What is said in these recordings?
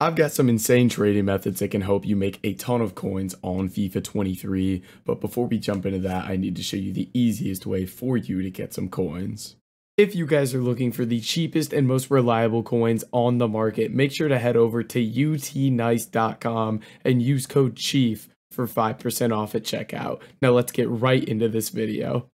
I've got some insane trading methods that can help you make a ton of coins on FIFA 23, but before we jump into that, I need to show you the easiest way for you to get some coins. If you guys are looking for the cheapest and most reliable coins on the market, make sure to head over to utnice.com and use code CHIEF for 5% off at checkout. Now let's get right into this video.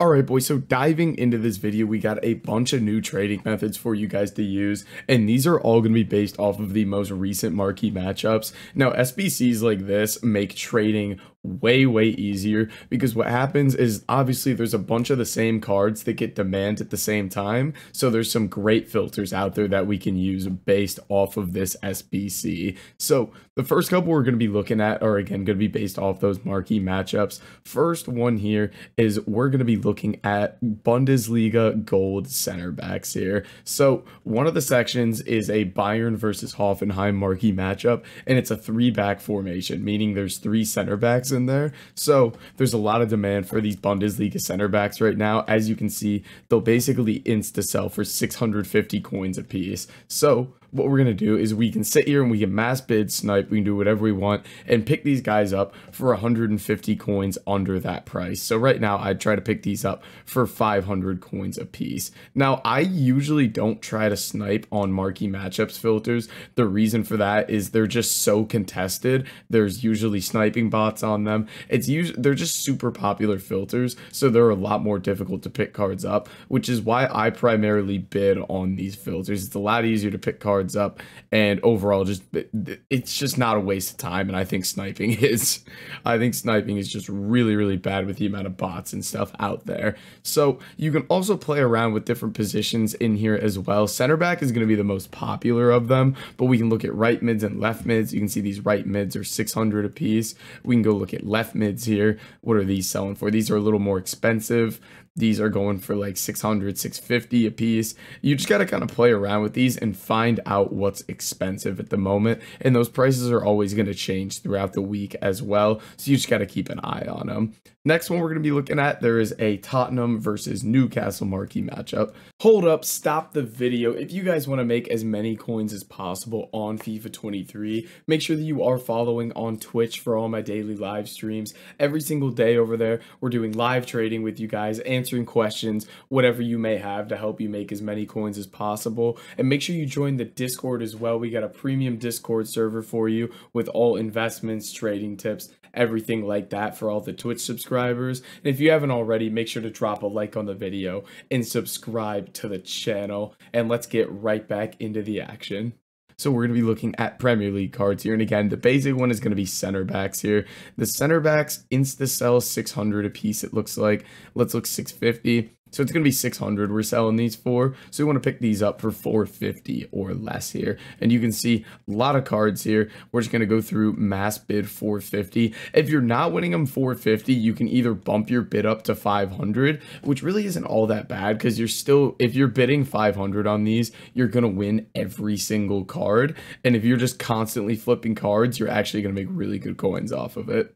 Alright boys, so diving into this video, we got a bunch of new trading methods for you guys to use, and these are all going to be based off of the most recent marquee matchups. Now, SBCs like this make trading way way easier because what happens is obviously there's a bunch of the same cards that get demand at the same time. So there's some great filters out there that we can use based off of this SBC so the first couple we're going to be looking at are again going to be based off those marquee matchups. First one here is we're going to be looking at Bundesliga gold center backs here. So one of the sections is a Bayern versus Hoffenheim marquee matchup and it's a three back formation meaning there's three center backs in there. So there's a lot of demand for these Bundesliga center backs right now. As you can see, they'll basically insta sell for 650 coins a piece. So what we're going to do is we can sit here and we can mass bid snipe we can do whatever we want and pick these guys up for 150 coins under that price. So right now i'd try to pick these up for 500 coins a piece now i usually don't try to snipe on marquee matchups filters. The reason for that is they're just so contested. There's usually sniping bots on them. It's usually they're just super popular filters so they're a lot more difficult to pick cards up which is why i primarily bid on these filters. It's a lot easier to pick cards up and overall just it's just not a waste of time and i think sniping is i think sniping is just really really bad with the amount of bots and stuff out there. So you can also play around with different positions in here as well. Center back is going to be the most popular of them but we can look at right mids and left mids. You can see these right mids are 600 a piece we can go look at left mids here. What are these selling for? These are a little more expensive. These are going for like 600 650 a piece you just got to kind of play around with these and find out what's expensive at the moment and those prices are always going to change throughout the week as well so you just got to keep an eye on them Next one we're going to be looking at, there is a Tottenham versus Newcastle marquee matchup. Hold up, stop the video. If you guys want to make as many coins as possible on FIFA 23, make sure that you are following on Twitch for all my daily live streams. Every single day over there, we're doing live trading with you guys, answering questions, whatever you may have to help you make as many coins as possible. And make sure you join the Discord as well. We got a premium Discord server for you with all investments, trading tips, everything like that for all the Twitch subscribers. And if you haven't already, make sure to drop a like on the video and subscribe to the channel. And let's get right back into the action. So we're going to be looking at Premier League cards here. And again, the basic one is going to be center backs here. The center backs insta sell 600 a piece, it looks like. Let's look 650. So it's going to be 600 we're selling these for. So we want to pick these up for 450 or less here. And you can see a lot of cards here. We're just going to go through mass bid 450. If you're not winning them 450, you can either bump your bid up to 500, which really isn't all that bad because you're still, if you're bidding 500 on these, you're going to win every single card. And if you're just constantly flipping cards, you're actually going to make really good coins off of it.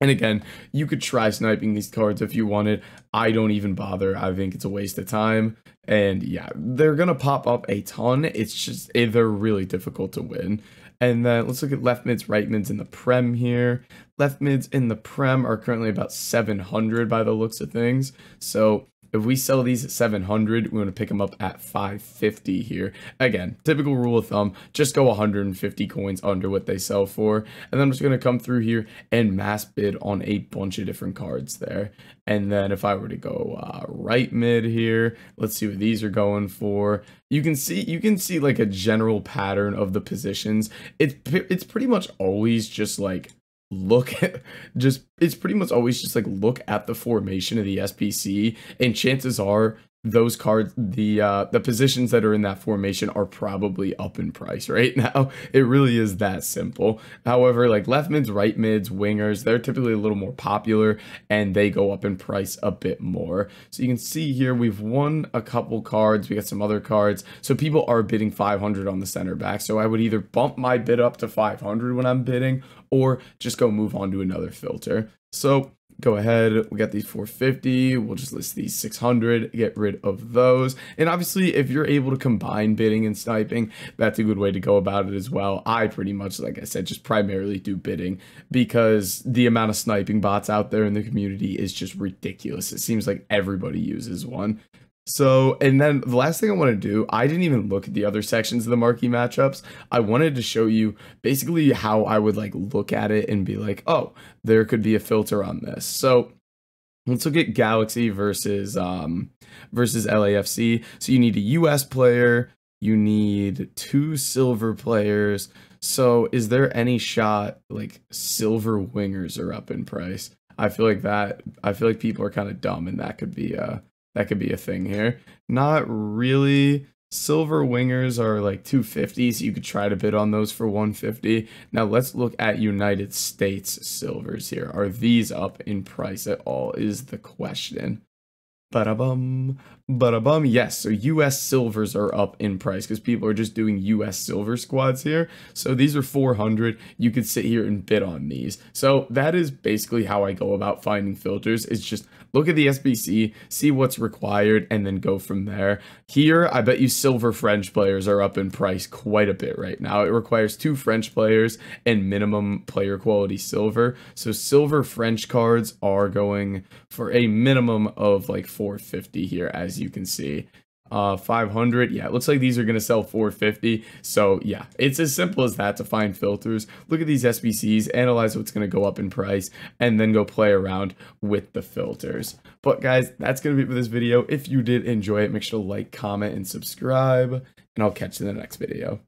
And again, you could try sniping these cards if you wanted. I don't even bother. I think it's a waste of time. And yeah, they're going to pop up a ton. It's just, eh, they're really difficult to win. And then let's look at left mids, right mids in the Prem here. Left mids in the Prem are currently about 700 by the looks of things. So if we sell these at 700, we want to pick them up at 550 here. Again, typical rule of thumb, just go 150 coins under what they sell for. And then I'm just going to come through here and mass bid on a bunch of different cards there. And then if I were to go uh, right mid here, let's see what these are going for. You can see you can see like a general pattern of the positions. It's it's pretty much always just like look at just it's pretty much always just like look at the formation of the SBC and chances are those cards the uh the positions that are in that formation are probably up in price right now. It really is that simple. However like left mids right mids wingers they're typically a little more popular and they go up in price a bit more. So you can see here we've won a couple cards we got some other cards. So people are bidding 500 on the center back. So i would either bump my bid up to 500 when i'm bidding or just go move on to another filter. So go ahead, we got these 450, we'll just list these 600, get rid of those. And obviously, if you're able to combine bidding and sniping, that's a good way to go about it as well. I pretty much, like I said, just primarily do bidding because the amount of sniping bots out there in the community is just ridiculous. It seems like everybody uses one. So, and then the last thing I want to do, I didn't even look at the other sections of the marquee matchups. I wanted to show you basically how I would like look at it and be like, oh, there could be a filter on this. So let's look at Galaxy versus um versus LAFC. So you need a US player, you need two silver players. So is there any shot like silver wingers are up in price? I feel like that I feel like people are kind of dumb and that could be uh that could be a thing here. Not really. Silver wingers are like 250, so you could try to bid on those for 150. Now let's look at United States silvers here. Are these up in price at all is the question. Ba-da-bum, ba-da-bum. Yes, so US silvers are up in price because people are just doing US silver squads here. So these are 400. You could sit here and bid on these. So that is basically how I go about finding filters. It's just look at the SBC, see what's required, and then go from there. Here, I bet you silver French players are up in price quite a bit right now. It requires two French players and minimum player quality silver. So silver French cards are going for a minimum of like 450 here, as you can see. Uh 500 yeah it looks like these are going to sell 450 so yeah it's as simple as that to find filters. Look at these sbcs analyze what's going to go up in price and then go play around with the filters. But guys that's going to be it for this video. If you did enjoy it make sure to like comment and subscribe and i'll catch you in the next video